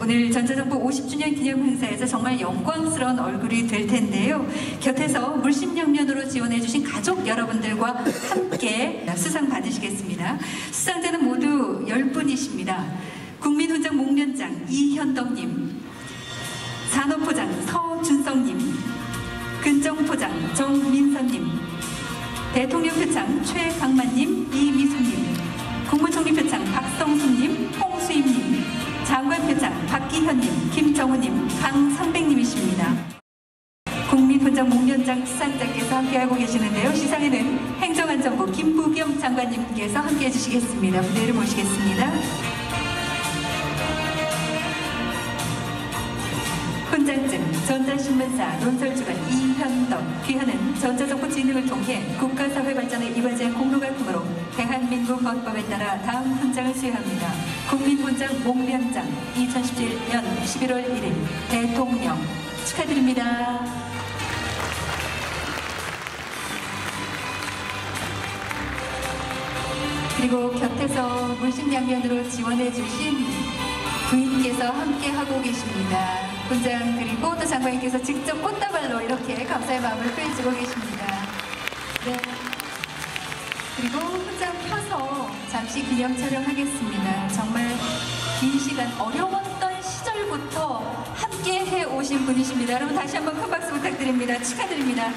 오늘 전자정부 50주년 기념 행사에서 정말 영광스러운 얼굴이 될 텐데요. 곁에서 물심양면으로 지원해주신 가족 여러분들과 함께 수상 받으시겠습니다. 수상자는 모두 10분이십니다. 국민훈장 목련장 이현덕님, 산업포장 서준성님, 근정포장 정민선님, 대통령 표창 최강만님 이미수님, 박기현님, 김정우님, 강상백님이십니다. 국민훈장 목련장 수상자께서 함께하고 계시는데요. 시상에는 행정안전부 김부겸 장관님께서 함께해 주시겠습니다. 무대를 모시겠습니다. 훈장증, 전자신문사, 논설주간 이현덕, 귀하는 전자정보 진흥을 통해 국가사회 발전에 이바지한 공로갈품으로 대한민국 헌법에 따라 다음 훈장을 수여합니다. 국민훈장 목련장 2017년 11월 1일 대통령 축하드립니다. 그리고 곁에서 물심양면으로 지원해 주신 부인께서 함께 하고 계십니다. 훈장 그리고 또 장관님께서 직접 꽃다발로 이렇게 감사의 마음을 표해주고 계십니다. 네. 그리고 훈장 잠시 기념 촬영하겠습니다. 정말 긴 시간 어려웠던 시절부터 함께 해 오신 분이십니다. 여러분 다시 한번 큰 박수 부탁드립니다. 축하드립니다.